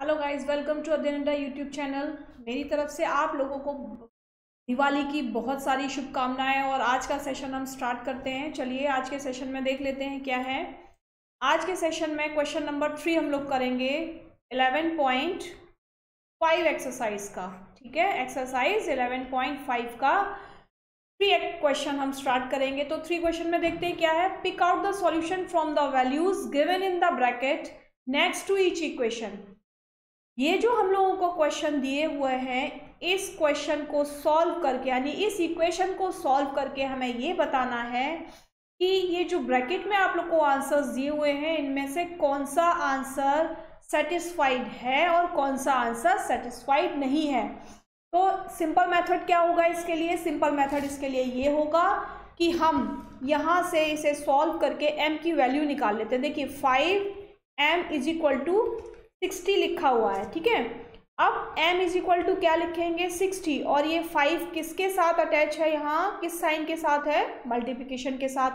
Hello guys welcome to अध्ययनडा YouTube channel मेरी तरफ़ से आप लोगों को दिवाली की बहुत सारी शुभकामनाएँ और आज का सेशन हम स्टार्ट करते हैं। चलिए आज के सेशन में देख लेते हैं क्या है। आज के सेशन में क्वेश्चन नंबर थ्री हम लोग करेंगे इलेवन पॉइंट फाइव एक्सरसाइज का, ठीक है? एक्सरसाइज इलेवन पॉइंट फाइव का थ्री क्वेश्चन हम स्टार्ट करेंगे। तो थ्री क्वेश्चन में देखते हैं क्या है। Pick out the solution from the values given in the bracket next to each equation ये जो हम लोगों को क्वेश्चन दिए हुए हैं, इस क्वेश्चन को सॉल्व करके, यानी इस इक्वेशन को सॉल्व करके हमें ये बताना है कि ये जो ब्रैकेट में आप लोग को आंसर्स दिए हुए हैं, इनमें से कौन सा आंसर सेटिस्फाइड है और कौन सा आंसर सेटिस्फाइड नहीं है? तो सिंपल मेथड क्या होगा इसके लिए? सिंपल मेथड इसके लिए ये होगा कि हम यहाँ से इसे सॉल्व करके m की वैल्यू निकाल लेते हैं। देखिए five m is equal to sixty लिखा हुआ है, ठीक है? अब m इज़ इक्वल टू क्या लिखेंगे? सिक्सटी। और ये फाइव किसके साथ अटैच है यहाँ? किस साइन के साथ है? मल्टीप्लिकेशन के साथ।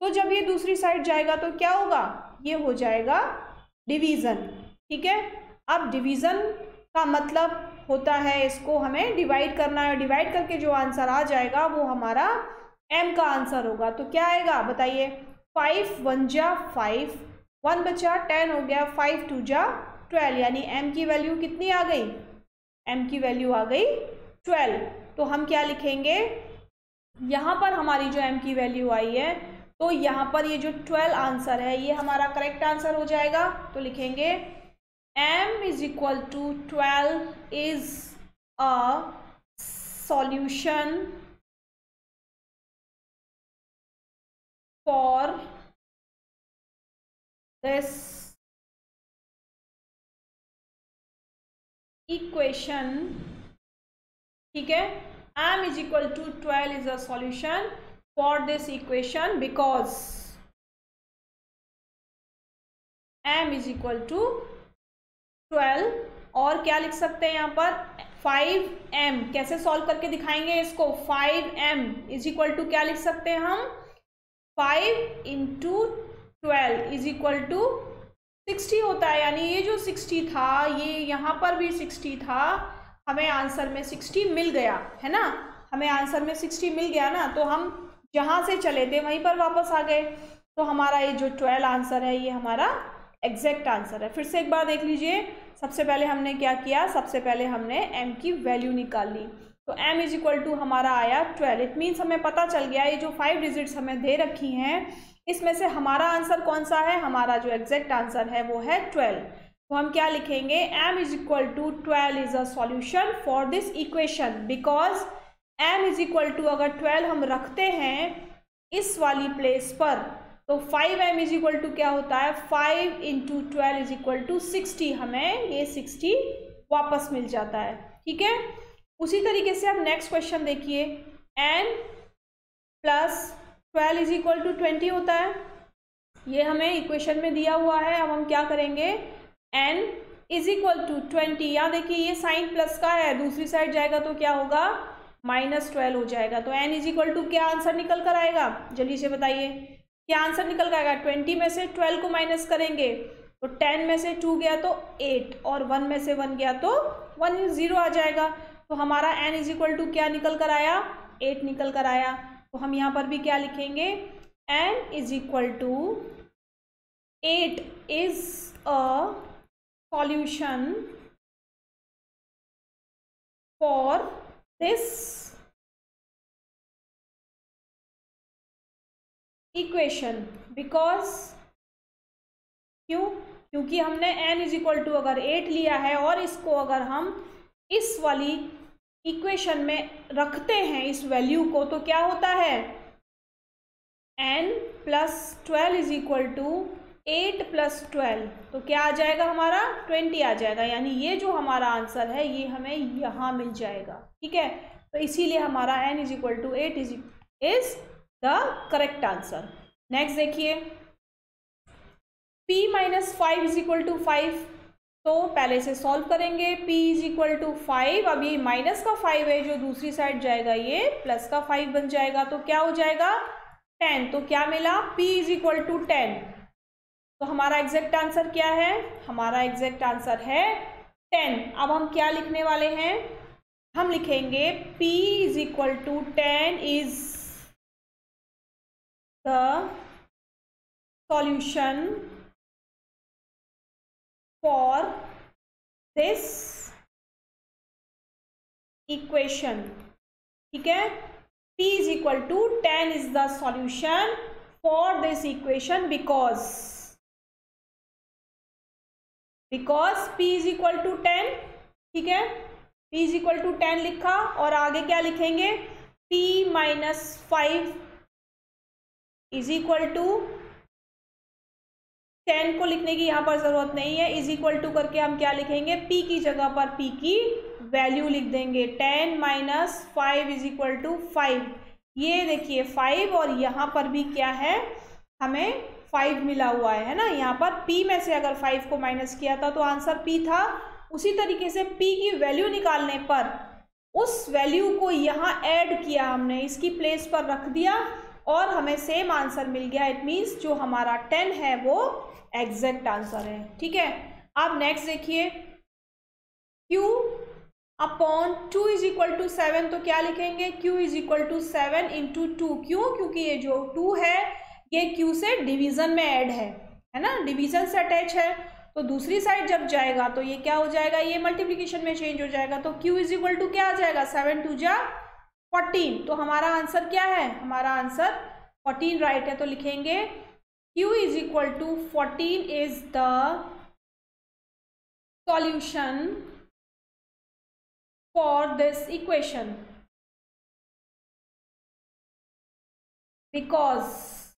तो जब ये दूसरी साइड जाएगा तो क्या होगा? ये हो जाएगा डिवीज़न ठीक है? अब डिवीज़न का मतलब होता है इसको हमें डिवाइड करना है। डिवाइड करके जो आंसर आ जाएगा वो हमारा m का आंसर होगा। तो क्या आएगा? बताइए। फाइव वन जा फाइव वन बचा टेन हो गया फाइव टू जा ट्वेल्व यानी m की वैल्यू कितनी आ गई? m की वैल्यू आ गई ट्वेल्व तो हम क्या लिखेंगे? यहाँ पर हमारी जो m की वैल्यू आई है तो यहाँ पर ये जो ट्वेल्व आंसर है, ये हमारा करेक्ट आंसर हो जाएगा। तो लिखेंगे, m is equal to twelve is a solution for this equation ठीक है? M is equal to 12 is a solution for this equation because m is equal to twelve और क्या लिख सकते हैं यहाँ पर? 5m कैसे सॉल्व करके दिखाएँगे इसको? 5m इज़ इक्वल टू क्या लिख सकते हैं हम? 5 into twelve is equal to sixty होता है, यानी ये जो सिक्सटी था, ये यहाँ पर भी सिक्सटी था, हमें आंसर में सिक्सटी मिल गया, है ना? हमें आंसर में सिक्सटी मिल गया ना तो हम जहाँ से चले थे, वहीं पर वापस आ गए। तो हमारा ये जो ट्वेल्व आंसर है, ये हमारा एग्जैक्ट आंसर है। फिर से एक बार देख लीजिए, सबसे पहले हमने क्या किया? सबसे पहले हमने m की वैल्यू निकाल ली। तो m इज़ इक्वल टू हमारा आया ट्वेल्व। इट मीन्स हमें पता चल गया, ये जो फाइव डिजिट्स हमें दे रखी हैं इसमें से हमारा आंसर कौन सा है? हमारा जो एग्जैक्ट आंसर है वो है ट्वेल्व तो हम क्या लिखेंगे? M is equal to twelve is a solution for this equation because m is equal to अगर ट्वेल्व हम रखते हैं इस वाली प्लेस पर तो five M is equal to क्या होता है? Five into twelve is equal to sixty हमें ये सिक्सटी वापस मिल जाता है। ठीक है? उसी तरीके से अब नेक्स्ट क्वेश्चन देखिए। N plus twelve is equal to twenty होता है। ये हमें इक्वेशन में दिया हुआ है। अब हम क्या करेंगे? N is equal to twenty यहाँ देखिए, ये साइन प्लस का है। दूसरी साइड जाएगा तो क्या होगा? माइनस ट्वेल्व हो जाएगा। तो एन इज़ इक्वल टू क्या आंसर निकल कर आएगा? जल्दी से बताइए। क्या आंसर निकल कर आएगा? ट्वेंटी में से ट्वेल्व को माइनस करेंगे। तो टेन में से टू गया तो एट और वन में से वन गया तो वन, ज़ीरो आ जाएगा। तो हमारा एन इज़ इक्वल टू क्या निकल कर आया? एट निकल कर आया। तो हम यहाँ पर भी क्या लिखेंगे? N is equal to eight is a solution for this equation because क्यों? क्योंकि हमने एन इज़ इक्वल टू अगर एट लिया है और इसको अगर हम इस वाली इक्वेशन में रखते हैं इस वैल्यू को तो क्या होता है? N plus twelve is equal to eight plus twelve तो क्या आ जाएगा हमारा? ट्वेंटी आ जाएगा। यानी ये जो हमारा आंसर है, ये हमें यहाँ मिल जाएगा। ठीक है? तो इसीलिए हमारा N is equal to eight is is the correct answer next देखिए। p minus five is equal to five तो पहले से सॉल्व करेंगे, p is equal to five अब ये माइनस का फाइव है, जो दूसरी साइड जाएगा ये प्लस का फाइव बन जाएगा तो क्या हो जाएगा? टेन तो क्या मिला? P is equal to ten तो हमारा एग्जैक्ट आंसर क्या है? हमारा एग्जैक्ट आंसर है टेन अब हम क्या लिखने वाले हैं? हम लिखेंगे, p is equal to ten is the solution for this equation ठीक है p is equal to 10 is the solution for this equation because because p is equal to 10 ठीक है p is equal to 10 लिखा और आगे क्या लिखेंगे p minus five is equal to ten को लिखने की यहाँ पर ज़रूरत नहीं है। इज़ इक्वल टू करके हम क्या लिखेंगे? p की जगह पर p की वैल्यू लिख देंगे। Ten minus five is equal to five. ये देखिए फाइव और यहाँ पर भी क्या है? हमें फाइव मिला हुआ है ना? यहाँ पर p में से अगर फाइव को माइनस किया था तो आंसर p था। उसी तरीके से p की वैल्यू निकालने पर उस वैल्यू को यहाँ ऐड किया हमने, इसकी प्लेस पर रख दिया और हमें सेम आंसर मिल गया। इट मीन्स जो हमारा टेन है वो एग्जैक्ट आंसर है, ठीक है? अब नेक्स्ट देखिए। Q upon two is equal to seven तो क्या लिखेंगे? Q is equal to seven into two क्यों? क्योंकि ये जो टू है, ये q से डिवीज़न में ऐड है है ना? डिवीज़न से अटैच है तो दूसरी साइड जब जाएगा तो ये क्या हो जाएगा? ये मल्टीप्लीकेशन में चेंज हो जाएगा तो क्यू इज़ इक्वल टू क्या आ जाएगा? सेवन टू जा फोर्टीन तो हमारा आंसर क्या है? हमारा आंसर फोर्टीन राइट है तो लिखेंगे q is equal to fourteen is the solution for this equation. Because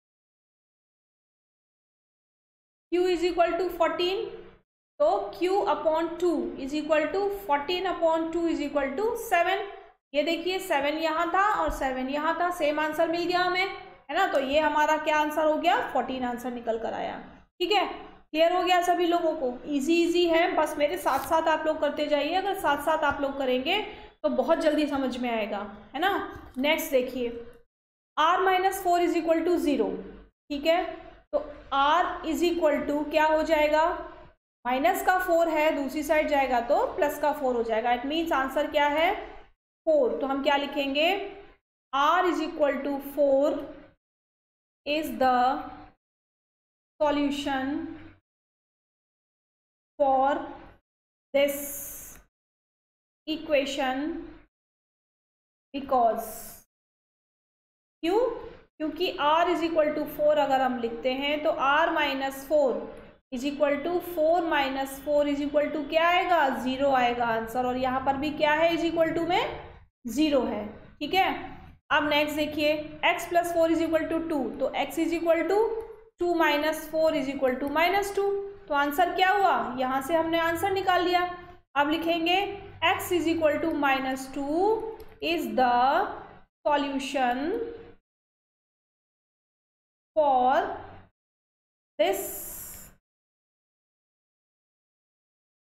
q is equal to 14 तो q upon two is equal to fourteen upon two is equal to seven ये देखिए seven यहाँ था और seven यहाँ था same answer मिल गया हमें। है ना? तो ये हमारा क्या आंसर हो गया? फोर्टीन आंसर निकल कर आया। ठीक है? क्लियर हो गया सभी लोगों को? इजी इजी है। बस मेरे साथ साथ आप लोग करते जाइए। अगर साथ साथ आप लोग करेंगे तो बहुत जल्दी समझ में आएगा। है ना? नेक्स्ट देखिए। R minus four is equal to zero ठीक है? तो आर इज़ इक्वल टू क्या हो जाएगा? माइनस का फोर है, दूसरी साइड जाएगा तो प्लस का फोर हो जाएगा। इट मीन्स आंसर क्या है? फोर तो हम क्या लिखेंगे? R is equal to four is the solution for this equation because क्यों? क्योंकि r is equal to four अगर हम लिखते हैं तो r minus four is equal to four minus four is equal to क्या आएगा? ज़ीरो आएगा आंसर और यहाँ पर भी क्या है? इज़ इक्वल टू में ज़ीरो है। ठीक है? अब नेक्स्ट देखिए, x plus four is equal to two तो x is equal to two minus four is equal to minus two तो आंसर क्या हुआ? यहाँ से हमने आंसर निकाल लिया। अब लिखेंगे, x is equal to minus two is the solution for this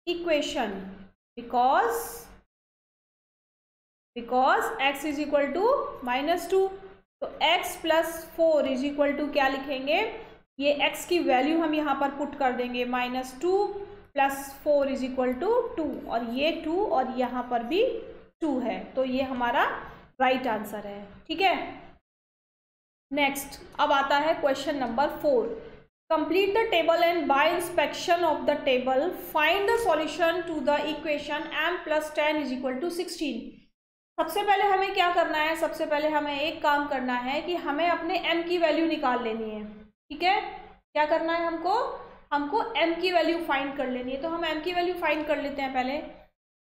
equation because because x is equal to minus two. तो x plus four is equal to क्या लिखेंगे? ये x की वैल्यू हम यहाँ पर पुट कर देंगे। Minus two plus four is equal to two. और ये टू और यहाँ पर भी टू है। तो ये हमारा राइट right आंसर है। ठीक है? नेक्स्ट अब आता है question number four complete the table and by inspection of the table find the solution to the equation M plus ten is equal to sixteen सबसे पहले हमें क्या करना है? सबसे पहले हमें एक काम करना है कि हमें अपने m की वैल्यू निकाल लेनी है। ठीक है? क्या करना है हमको? हमको m की वैल्यू फाइंड कर लेनी है। तो हम m की वैल्यू फाइंड कर लेते हैं पहले।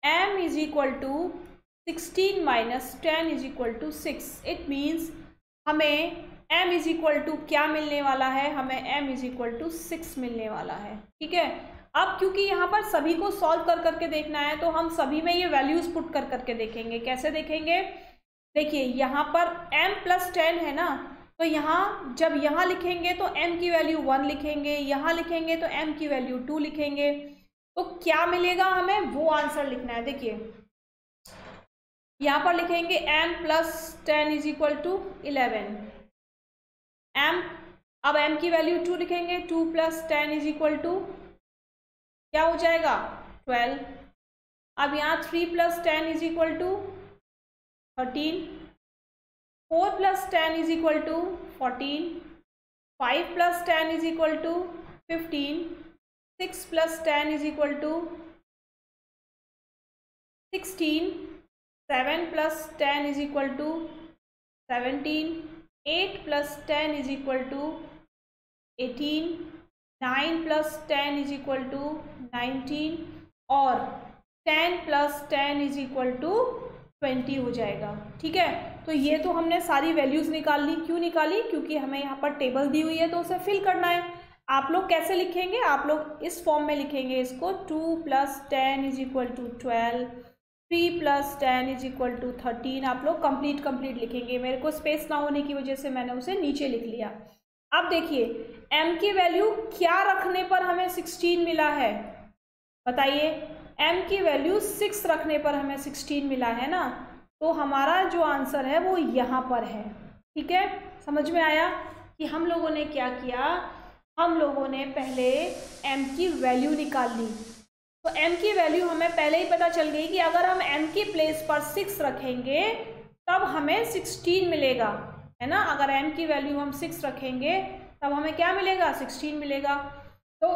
m is equal to sixteen minus ten is equal to six it means हमें m इज़ इक्वल टू क्या मिलने वाला है? हमें m is equal to six मिलने वाला है। ठीक है? अब क्योंकि यहाँ पर सभी को सॉल्व कर करके देखना है तो हम सभी में ये वैल्यूज़ पुट कर करके देखेंगे। कैसे देखेंगे? देखिए, यहाँ पर m प्लस टेन है ना तो यहाँ जब यहाँ लिखेंगे तो m की वैल्यू वन लिखेंगे, यहाँ लिखेंगे तो m की वैल्यू टू लिखेंगे। तो क्या मिलेगा हमें? वो आंसर लिखना है। देखिए, यहाँ पर लिखेंगे m plus ten is equal to eleven M अब m की वैल्यू टू लिखेंगे two plus ten is equal to क्या हो जाएगा? ट्वेल्व अब यहाँ three plus ten is equal to thirteen four plus ten is equal to fourteen five plus ten is equal to fifteen six plus ten is equal to sixteen seven plus ten is equal to seventeen eight plus ten is equal to eighteen nine plus ten is equal to nineteen और ten plus ten is equal to twenty हो जाएगा। ठीक है? तो ये तो हमने सारी वैल्यूज़ निकाल ली। क्यों निकाली? क्योंकि हमें यहाँ पर टेबल दी हुई है तो उसे फिल करना है। आप लोग कैसे लिखेंगे? आप लोग इस फॉर्म में लिखेंगे इसको। Two plus ten is equal to twelve, three plus ten is equal to thirteen. आप लोग कंप्लीट कंप्लीट लिखेंगे। मेरे को स्पेस ना होने की वजह से मैंने उसे नीचे लिख लिया। अब देखिए, m की वैल्यू क्या रखने पर हमें सिक्सटीन मिला है? बताइए, m की वैल्यू सिक्स रखने पर हमें सिक्सटीन मिला है ना? तो हमारा जो आंसर है वो यहाँ पर है। ठीक है? समझ में आया कि हम लोगों ने क्या किया? हम लोगों ने पहले m की वैल्यू निकाल ली। तो m की वैल्यू हमें पहले ही पता चल गई कि अगर हम m की प्लेस पर सिक्स रखेंगे, तब हमें सिक्सटीन मिलेगा। है ना? अगर m की वैल्यू हम सिक्स रखेंगे, तब हमें क्या मिलेगा? सिक्सटीन मिलेगा। तो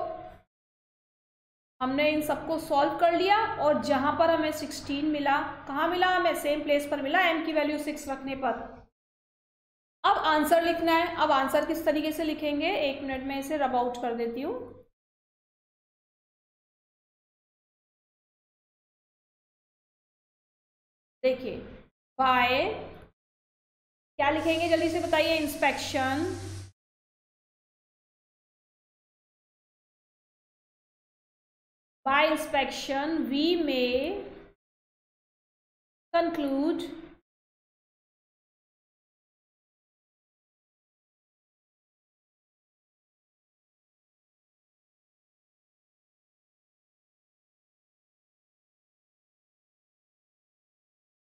हमने इन सबको सॉल्व कर लिया और जहाँ पर हमें सिक्सटीन मिला, कहाँ मिला? हमें सेम प्लेस पर मिला m की वैल्यू सिक्स रखने पर। अब आंसर लिखना है। अब आंसर किस तरीके से लिखेंगे? एक मिनट में इसे रब आउट कर देती हूँ। देखिए बाय क्या लिखेंगे? जल्दी से बताइए inspection by inspection, we may conclude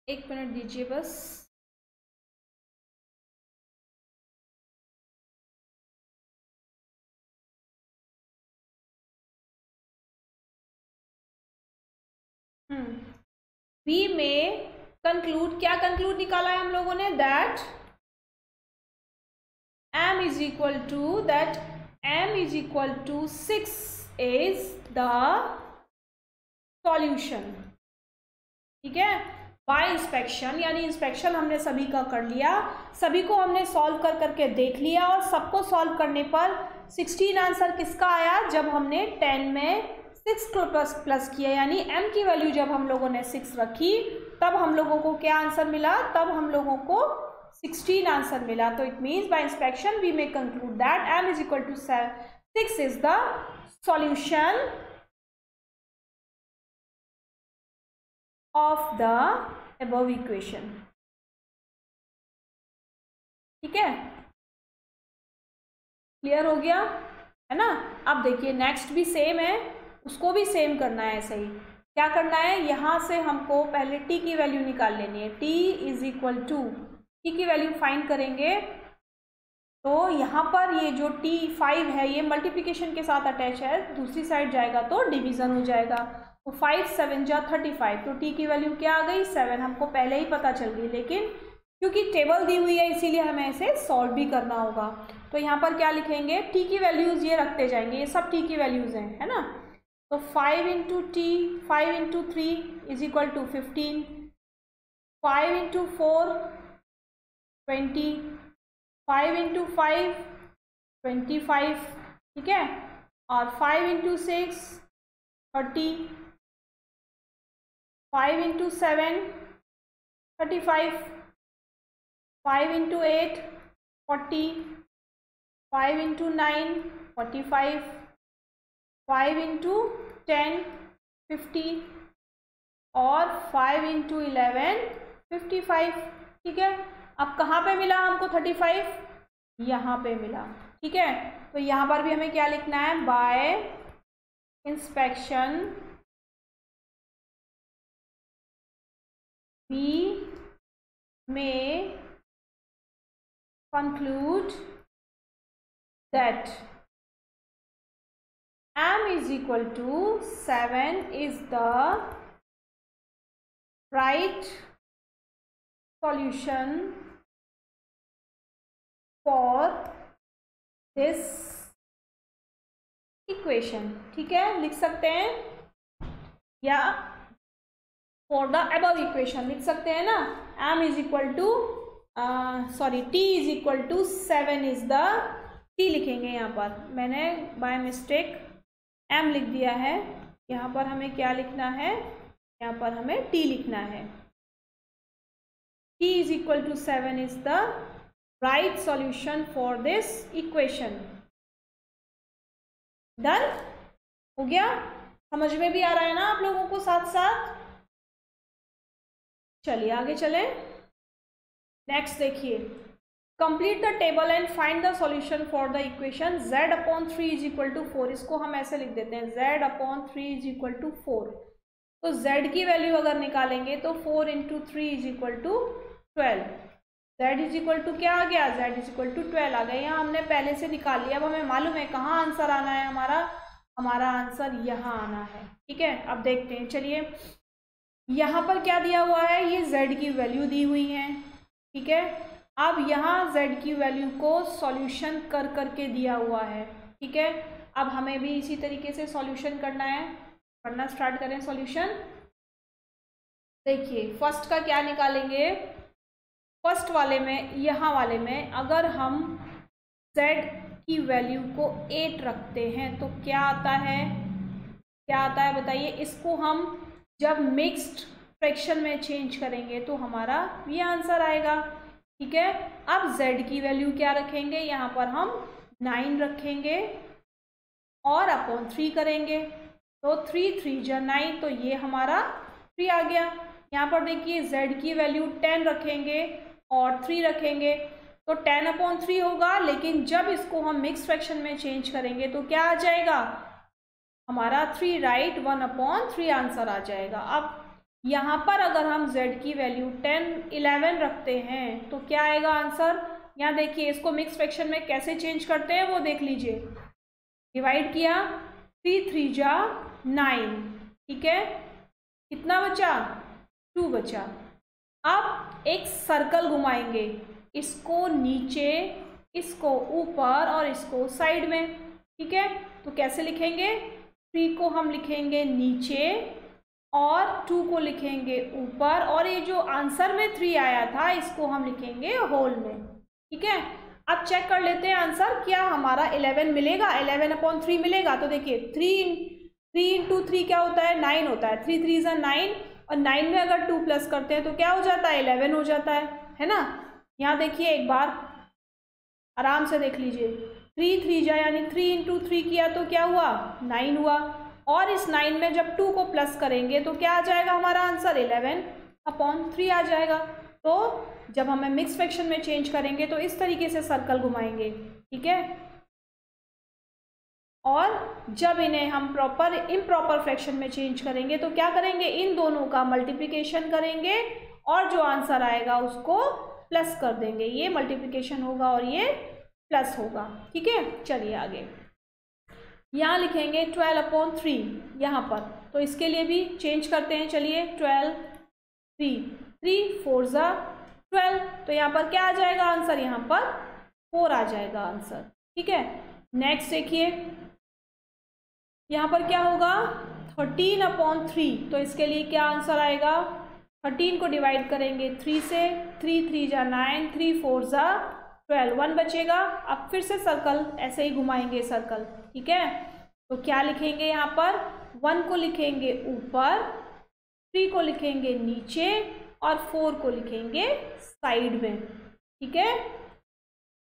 एक मिनट दीजिए बस। वी में कंक्लूड क्या कंक्लूड निकाला है हम लोगों ने? That M is equal to that M is equal to six is the solution ठीक है? बाय इंस्पेक्शन यानी इंस्पेक्शन हमने सभी का कर लिया। सभी को हमने सॉल्व कर करके देख लिया और सबको सॉल्व करने पर 16 आंसर किसका आया? जब हमने 10 में सिक्स को प्लस प्लस किया, यानी m की वैल्यू जब हम लोगों ने सिक्स रखी, तब हम लोगों को क्या आंसर मिला? तब हम लोगों को सिक्सटीन आंसर मिला। तो it means by inspection we may conclude that m is equal to six is the solution of the above equation ठीक है? क्लियर हो गया? है ना? अब देखिए नेक्स्ट भी सेम है। उसको भी सेम करना है ऐसे ही। क्या करना है? यहाँ से हमको पहले टी की वैल्यू निकाल लेनी है। T is equal to T की वैल्यू फाइंड करेंगे तो यहाँ पर ये जो टी फाइव है, ये मल्टीप्लिकेशन के साथ अटैच है, दूसरी साइड जाएगा तो डिवीज़न हो जाएगा। तो फाइव सेवन जा थर्टी फाइव तो टी की वैल्यू क्या आ गई? सेवन हमको पहले ही पता चल गई। लेकिन क्योंकि टेबल दी हुई है, इसीलिए हमें इसे सॉल्व भी करना होगा। तो यहाँ पर क्या लिखेंगे? टी की वैल्यूज़ ये रखते जाएँगे, ये सब टी की वैल्यूज़ हैं, है ना? तो five into T five into three is equal to fifteen five into four twenty five into five twenty five ठीक है? और five into six thirty five into seven thirty five five into eight forty five into nine forty five five into ten, fifty और five into eleven, fifty five. ठीक है? अब कहाँ पे मिला हमको थर्टी फाइव? यहाँ पे मिला। ठीक है? तो यहाँ पर भी हमें क्या लिखना है? By inspection we may conclude that m is equal to 7 is the right solution for this equation. ठीक है? लिख सकते हैं? या फॉर द अबव इक्वेशन लिख सकते हैं ना? M is equal to sorry t is equal to seven is the t लिखेंगे यहाँ पर। मैंने बाय मिस्टेक m लिख दिया है। यहाँ पर हमें क्या लिखना है? यहाँ पर हमें टी लिखना है। T is equal to seven is the right solution for this equation done हो गया? समझ में भी आ रहा है ना आप लोगों को साथ साथ चलिए आगे चलें। नेक्स्ट देखिए। Complete the table and find the solution for the equation z upon three is equal to four इसको हम ऐसे लिख देते हैं. Z upon three is equal to four तो z की वैल्यू अगर निकालेंगे तो four into three is equal to twelve z is equal to क्या आ गया? Z is equal to twelve आ गया. यहाँ हमने पहले से निकाल लिया. अब हमें मालूम है कहाँ आंसर आना है हमारा? हमारा आंसर यहाँ आना है. ठीक है? अब देखते हैं. चलिए. यहाँ पर क्या दिया हुआ है? ये z की वैल्यू दी हुई है. ठीक है? अब यहाँ z की वैल्यू को सॉल्यूशन कर कर के दिया हुआ है, ठीक है? अब हमें भी इसी तरीके से सॉल्यूशन करना है। करना स्टार्ट करें सॉल्यूशन देखिए फ़र्स्ट का क्या निकालेंगे? फ़र्स्ट वाले में, यहाँ वाले में अगर हम z की वैल्यू को एट रखते हैं तो क्या आता है? क्या आता है बताइए? इसको हम जब मिक्स्ड फ्रैक्शन में चेंज करेंगे तो हमारा ये आंसर आएगा। ठीक है? अब z की वैल्यू क्या रखेंगे? यहाँ पर हम नाइन रखेंगे और अपॉन थ्री करेंगे। तो थ्री थ्री जा नाइन तो ये हमारा थ्री आ गया। यहाँ पर देखिए, z की वैल्यू टेन रखेंगे और थ्री रखेंगे। तो टेन अपॉन थ्री होगा, लेकिन जब इसको हम मिक्स फ्रैक्शन में चेंज करेंगे तो क्या आ जाएगा? हमारा three right one upon three answer आ जाएगा। अब यहाँ पर अगर हम z की वैल्यू टेन इलेवन रखते हैं तो क्या आएगा आंसर यहाँ देखिए, इसको मिक्स फ्रैक्शन में कैसे चेंज करते हैं, वो देख लीजिए। डिवाइड किया थ्री थ्री जा नाइन ठीक है? कितना बचा? टू बचा। अब एक सर्कल घुमाएँगे। इसको नीचे, इसको ऊपर और इसको साइड में। ठीक है? तो कैसे लिखेंगे? थ्री को हम लिखेंगे नीचे और टू को लिखेंगे ऊपर और ये जो आंसर में थ्री आया था, इसको हम लिखेंगे होल में। ठीक है? अब चेक कर लेते हैं आंसर क्या हमारा इलेवन मिलेगा? इलेवन अपॉन थ्री मिलेगा? तो देखिए थ्री थ्री इंटू थ्री क्या होता है? नाइन होता है। थ्री थ्री ज़ा नाइन और नाइन में अगर टू प्लस करते हैं तो क्या हो जाता है? इलेवन हो जाता है। है ना? यहाँ देखिए एक बार, आराम से देख लीजिए। थ्री थ्री जा यानी थ्री इंटू थ्री किया तो क्या हुआ? नाइन हुआ। और इस नाइन में जब टू को प्लस करेंगे तो क्या आ जाएगा हमारा आंसर इलेवन अपॉन थ्री आ जाएगा। तो जब हमें मिक्स फ्रैक्शन में चेंज करेंगे तो इस तरीके से सर्कल घुमाएँगे, ठीक है? और जब इन्हें हम प्रॉपर इम्प्रॉपर फ्रैक्शन में चेंज करेंगे तो क्या करेंगे? इन दोनों का मल्टीप्लिकेशन करेंगे और जो आंसर आएगा, उसको प्लस कर देंगे। ये मल्टीप्लिकेशन होगा और ये प्लस होगा, ठीक है? चलिए आगे। यहाँ लिखेंगे ट्वेल्व अपॉन थ्री, यहाँ पर। तो इसके लिए भी चेंज करते हैं, चलिए ट्वेल्व थ्री। थ्री, फोर ज़ा, ट्वेल्व। तो यहाँ पर क्या आ जाएगा आंसर? यहाँ पर फोर आ जाएगा आंसर। ठीक है? नेक्स्ट देखिए। यहाँ पर क्या होगा? Thirteen upon three. तो इसके लिए क्या आंसर आएगा? थर्टीन को डिवाइड करेंगे थ्री से। थ्री थ्री जा नाइन, थ्री, फोर ज़ा ट्वेल्व। वन बचेगा, अब फिर से सर्कल ऐसे ही घुमाएँगे सर्कल ठीक है? तो क्या लिखेंगे यहाँ पर? वन को लिखेंगे ऊपर थ्री को लिखेंगे नीचे और फोर को लिखेंगे साइड में, ठीक है?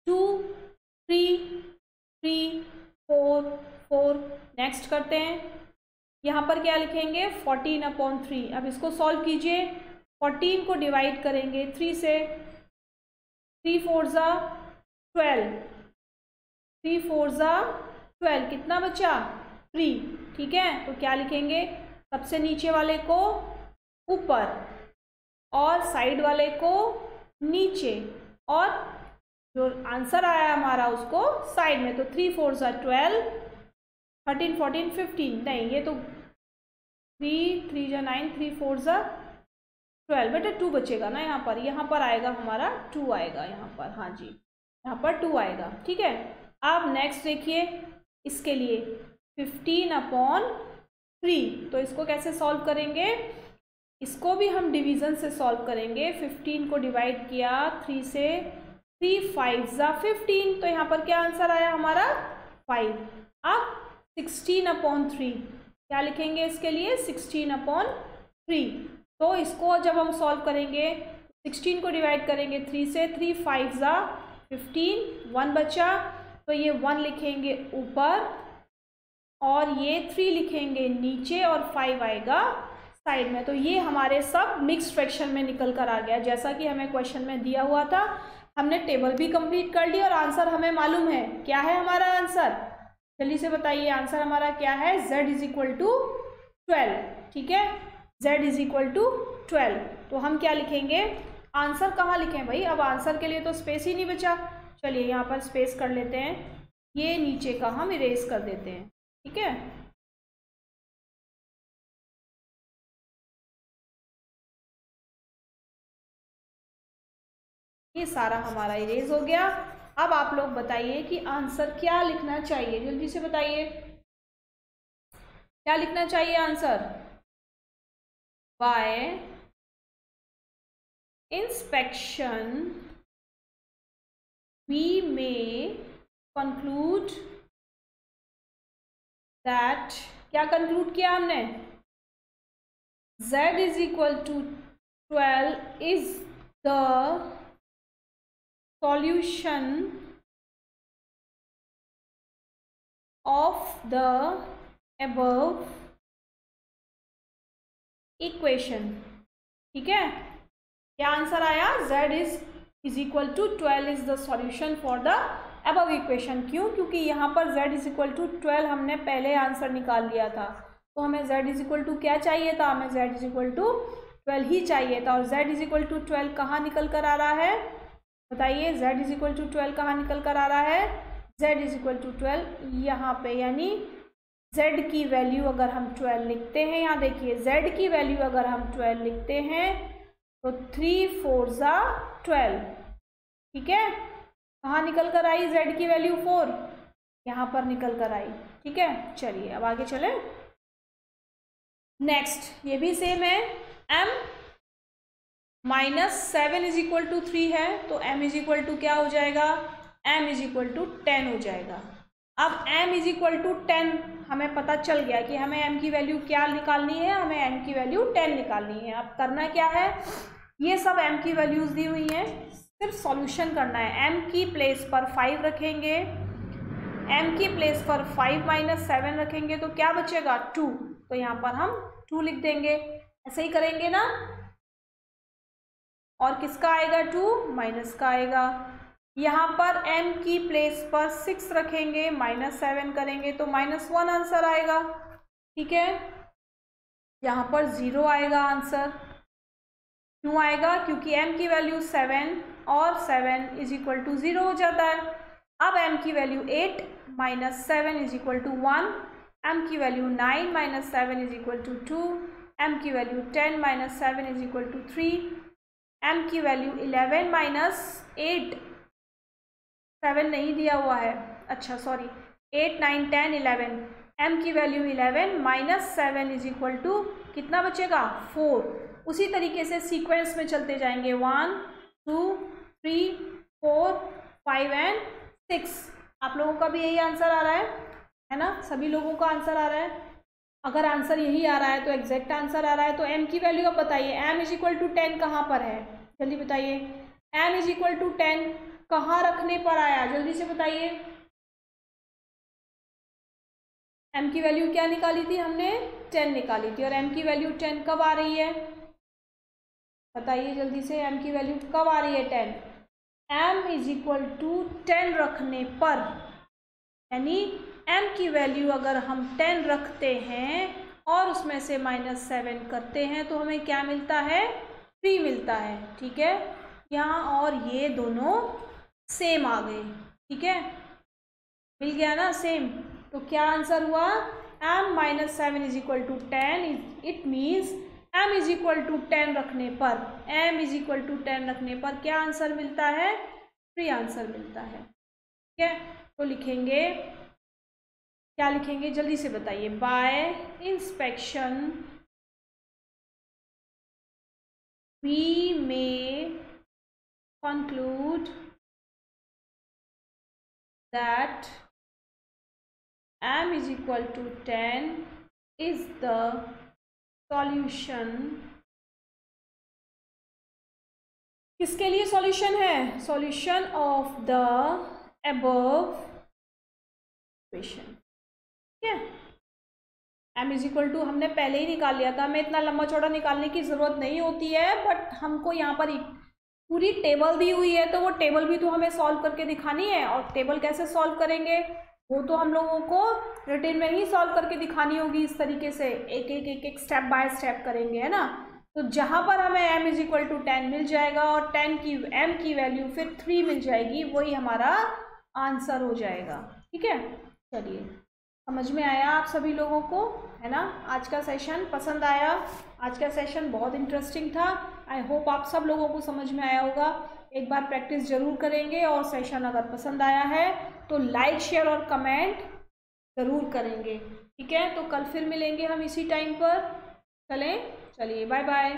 Two three three four four next करते हैं। यहाँ पर क्या लिखेंगे? फोर्टीन अपॉन थ्री अब इसको सॉल्व कीजिए। फोर्टीन को डिवाइड करेंगे थ्री से। थ्री फोर ज़ा ट्वेल्व। थ्री फोर ज़ा ट्वेल्व। कितना बचा? थ्री। ठीक है? तो क्या लिखेंगे? सबसे नीचे वाले को ऊपर और साइड वाले को नीचे। और जो आंसर आया हमारा उसको साइड में तो थ्री फोर ज़ा ट्वेल्व, थर्टीन, फोर्टीन, फिफ्टीन। नहीं, ये तो थ्री थ्री ज़ा नाइन, थ्री फोर ज़ा ट्वेल्व, बेटा टू बचेगा ना यहाँ पर यहाँ पर आएगा हमारा टू आएगा यहाँ पर हाँ जी, यहाँ पर टू आएगा, ठीक है? अब नेक्स्ट देखिए, इसके लिए फिफ्टीन अपॉन थ्री तो इसको कैसे सॉल्व करेंगे? इसको भी हम डिवीज़न से सॉल्व करेंगे फिफ्टीन को डिवाइड किया थ्री से थ्री फाइव ज़ा फिफ्टीन तो यहाँ पर क्या आंसर आया हमारा? फाइव अब सिक्सटीन अपॉन थ्री क्या लिखेंगे इसके लिए? सिक्सटीन अपॉन थ्री तो इसको जब हम सॉल्व करेंगे सिक्सटीन को डिवाइड करेंगे थ्री से थ्री फाइव ज़ा फिफ्टीन वन बचा तो ये वन लिखेंगे ऊपर, और ये थ्री लिखेंगे नीचे, और फाइव आएगा साइड में। तो ये हमारे सब मिक्स फ्रैक्शन में निकल कर आ गया। जैसा कि हमें क्वेश्चन में दिया हुआ था, हमने टेबल भी कंप्लीट कर ली, और आंसर हमें मालूम है। क्या है हमारा आंसर जल्दी से बताइए आंसर हमारा क्या है? Z is equal to twelve ठीक है? Z is equal to twelve तो हम क्या लिखेंगे? आंसर कहाँ लिखें भाई? अब आंसर के लिए तो स्पेस ही नहीं बचा। चलिए यहाँ पर स्पेस कर लेते हैं। ये नीचे का हम इरेज कर देते हैं। ठीक है? ये सारा हमारा इरेज हो गया। अब आप लोग बताइए कि आंसर क्या लिखना चाहिए? जल्दी से बताइए। क्या लिखना चाहिए answer by inspection we may conclude that क्या कंक्लूड किया हमने? Z is equal to twelve is the solution of the above equation ठीक है? क्या आंसर आया? Z is is equal to twelve is the solution for the above equation क्यों? क्योंकि यहाँ पर z is equal to twelve हमने पहले आंसर निकाल लिया था। तो हमें z इज़ इक्वल टू क्या चाहिए था? हमें z is equal to twelve ही चाहिए था। और z is equal to twelve कहाँ निकल कर आ रहा है? बताइए, z is equal to twelve कहाँ निकल कर आ रहा है? Z is equal to twelve यहाँ पे, यानी z की वैल्यू अगर हम ट्वेल्व लिखते हैं, यहाँ देखिए z की वैल्यू अगर हम ट्वेल्व लिखते हैं तो थ्री फोर ज़ा ट्वेल्व ठीक है? कहाँ निकल कर आई z की वैल्यू फोर यहाँ पर निकल कर आई। ठीक है? चलिए, अब आगे चले। नेक्स्ट ये भी सेम है। M minus seven is equal to three है तो m इज़ इक्वल टू क्या हो जाएगा? M is equal to ten हो जाएगा। अब m is equal to ten हमें पता चल गया कि हमें m की वैल्यू क्या निकालनी है? हमें m की वैल्यू टेन निकालनी है। अब करना क्या है? ये सब m की वैल्यूज़ दी हुई हैं। सिर्फ़ सॉल्यूशन करना है। m की प्लेस पर फाइव रखेंगे। m की प्लेस पर फाइव माइनस सेवन रखेंगे तो क्या बचेगा? टू तो यहाँ पर हम टू लिख देंगे। ऐसे ही करेंगे ना? और किसका आएगा? टू माइनस का आएगा। यहाँ पर m की प्लेस पर सिक्स रखेंगे माइनस सेवन करेंगे तो माइनस वन आंसर आएगा। ठीक है? यहाँ पर ज़ीरो आएगा आंसर क्यों आएगा? क्योंकि m की वैल्यू सेवन और seven is equal to zero हो जाता है। अब m की value eight minus seven is equal to one M की value nine minus seven is equal to two two M value ten minus seven is equal to three M की value eleven minus eight seven नहीं दिया हुआ है। अच्छा sorry eight nine ten eleven M की value eleven minus seven is equal to कितना बचेगा? Four उसी तरीके से सीक्वेंस में चलते जाएँगे। One two three four five and six आप लोगों का भी यही आंसर आ रहा है? है ना? सभी लोगों का आंसर आ रहा है। अगर आंसर यही आ रहा है तो एग्जैक्ट आंसर आ रहा है। तो एम की वैल्यू अब बताइए। M is equal to ten कहाँ पर है? जल्दी बताइए। M is equal to ten कहाँ रखने पर आया? जल्दी से बताइए। एम की वैल्यू क्या निकाली थी? हमने टेन निकाली थी। और एम की वैल्यू टेन कब आ रही है? बताइए जल्दी से। एम की वैल्यू कब आ रही है ten M is equal to ten रखने पर, यानी एम की वैल्यू अगर हम टेन रखते हैं और उसमें से माइनस सेवन करते हैं तो हमें क्या मिलता है? थ्री मिलता है। ठीक है? यहाँ और ये दोनों सेम आ गए। ठीक है? मिल गया ना? सेम तो क्या आंसर हुआ? M minus seven is equal to ten it means M is equal to ten रखने पर M is equal to ten रखने पर क्या आंसर मिलता है? फ्री आंसर मिलता है। ठीक है? तो लिखेंगे, क्या लिखेंगे? जल्दी से बताइए। By inspection we may conclude that m is equal to 10 is the solution. किसके लिए सॉल्यूशन है? Solution of the above question ठीक है एम इज़ इक्वल टू हमने पहले ही निकाल लिया था। हमें इतना लंबा चौड़ा निकालने की ज़रूरत नहीं होती है बट हमको यहाँ पर पूरी टेबल दी हुई है तो वो टेबल भी तो हमें सॉल्व करके दिखानी है, और टेबल कैसे सॉल्व करेंगे? वो तो हम लोगों को रिटेन में ही सॉल्व करके दिखानी होगी इस तरीके से। एक एक एक एक स्टेप बाय स्टेप करेंगे, है ना? तो जहाँ पर हमें m is equal to ten मिल जाएगा, और टेन की, m की वैल्यू फिर थ्री मिल जाएगी, वही हमारा आंसर हो जाएगा। ठीक है? चलिए, समझ में आया आप सभी लोगों को? है ना? आज का सेशन पसंद आया। आज का सेशन बहुत इंटरेस्टिंग था। आई होप आप सब लोगों को समझ में आया होगा। एक बार प्रैक्टिस ज़रूर करेंगे और सेशन अगर पसंद आया है तो लाइक शेयर और कमेंट ज़रूर करेंगे। ठीक है? तो कल फिर मिलेंगे हम इसी टाइम पर। चलें? चलिए बाय बाय